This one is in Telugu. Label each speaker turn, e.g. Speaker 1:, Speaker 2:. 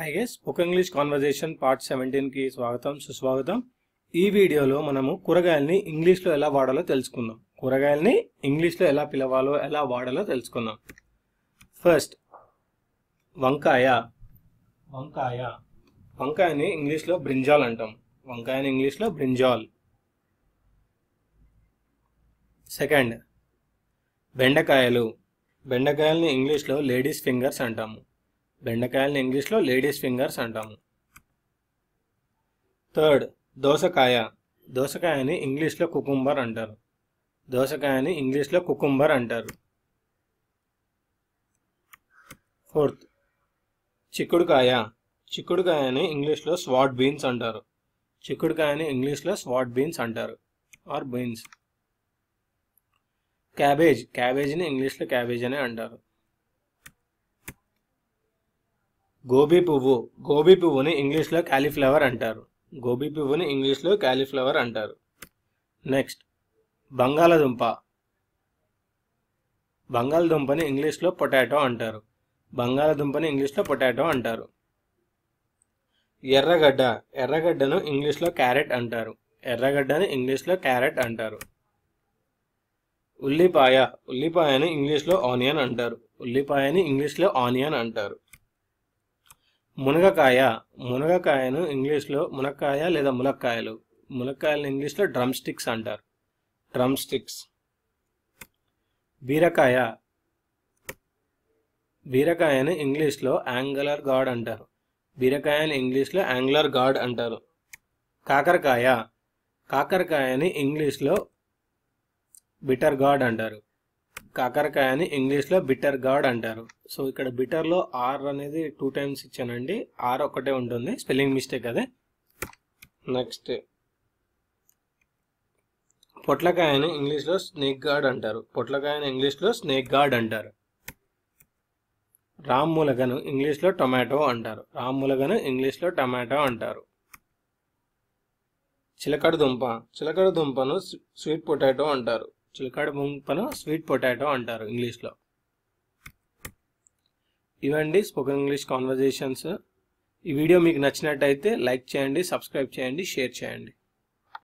Speaker 1: హై గెస్ ఒక ఇంగ్లీష్ కాన్వర్జేషన్ పార్ట్ సెవెంటీన్కి స్వాగతం సుస్వాగతం. ఈ వీడియోలో మనము కూరగాయల్ని ఇంగ్లీష్లో ఎలా వాడాలో తెలుసుకుందాం. కూరగాయల్ని ఇంగ్లీష్లో ఎలా పిలవాలో ఎలా వాడాలో తెలుసుకుందాం. ఫస్ట్ వంకాయ. వంకాయ. వంకాయని ఇంగ్లీష్లో బ్రింజాల్ అంటాం. వంకాయని ఇంగ్లీష్లో బ్రింజాల్. సెకండ్ బెండకాయలు. బెండకాయల్ని ఇంగ్లీష్లో లేడీస్ ఫింగర్స్ అంటాము. బెండకాయల్ని ఇంగ్లీష్లో లేడీస్ ఫింగర్స్ అంటాము. థర్డ్ దోసకాయ. దోసకాయని ఇంగ్లీష్లో కుకుంబర్ అంటారు. దోసకాయని ఇంగ్లీష్లో కుకుంబర్ అంటారు. ఫోర్త్ చిక్కుడుకాయ. చిక్కుడుకాయని ఇంగ్లీష్లో స్వాట్ బీన్స్ అంటారు. చిక్కుడుకాయని ఇంగ్లీష్లో స్వాట్ బీన్స్ అంటారు. Or beans. క్యాబేజ్ క్యాబేజ్ని ఇంగ్లీష్లో క్యాబేజ్ అని అంటారు. గోబీ పువ్వు గోబీ పువ్వుని ఇంగ్లీష్లో క్యాలీఫ్లవర్ అంటారు. గోబీ పువ్వుని ఇంగ్లీష్లో క్యాలీఫ్లవర్ అంటారు. నెక్స్ట్ బంగాళదుంప. బంగాళదుంపని ఇంగ్లీష్లో పొటాటో అంటారు. బంగాళదుంపని ఇంగ్లీష్లో పొటాటో అంటారు. ఎర్రగడ్డ. ఎర్రగడ్డను ఇంగ్లీష్లో క్యారెట్ అంటారు. ఎర్రగడ్డని ఇంగ్లీష్లో క్యారెట్ అంటారు. ఉల్లిపాయ. ఉల్లిపాయని ఇంగ్లీష్లో ఆనియన్ అంటారు. ఉల్లిపాయని ఇంగ్లీష్లో ఆనియన్ అంటారు. మునగకాయ మునగకాయను ఇంగ్లీష్లో మునక్కాయ లేదా ములక్కాయలు ములక్కాయలను ఇంగ్లీష్లో డ్రమ్ స్టిక్స్ అంటారు. Drumsticks. బీరకాయ. బీరకాయను ఇంగ్లీష్లో యాంగులర్ గాడ్ అంటారు. బీరకాయని ఇంగ్లీష్లో యాంగులర్ గాడ్ అంటారు. కాకరకాయ. కాకరకాయని ఇంగ్లీష్లో బిటర్ గాడ్ అంటారు. కాకరకాయని ఇంగ్లీష్లో బిటర్ గాడ్ అంటారు. సో ఇక్కడ బిటర్లో ఆర్ అనేది టూ టైమ్స్ ఇచ్చానండి. ఆర్ ఒకటే ఉంటుంది. స్పెల్లింగ్ మిస్టేక్ అదే. నెక్స్ట్. పొట్లకాయని ఇంగ్లీష్లో స్నేక్ గార్డ్ అంటారు. పొట్లకాయని ఇంగ్లీష్లో స్నేక్ గార్డ్ అంటారు. రామ్ ములగను ఇంగ్లీష్లో టొమాటో అంటారు. రామ్ ములగను ఇంగ్లీష్లో టమాటో అంటారు. చిలకడ దుంప. చిలకడ దుంపను స్వీట్ పొటాటో అంటారు. చిలకడ దుంపను స్వీట్ పొటాటో అంటారు ఇంగ్లీష్లో. ఇవండి స్పోకెన్ ఇంగ్లీష్ కాన్వర్జేషన్స్. ఈ వీడియో మీకు నచ్చినట్టయితే లైక్ చేయండి సబ్స్క్రైబ్ చేయండి షేర్ చేయండి.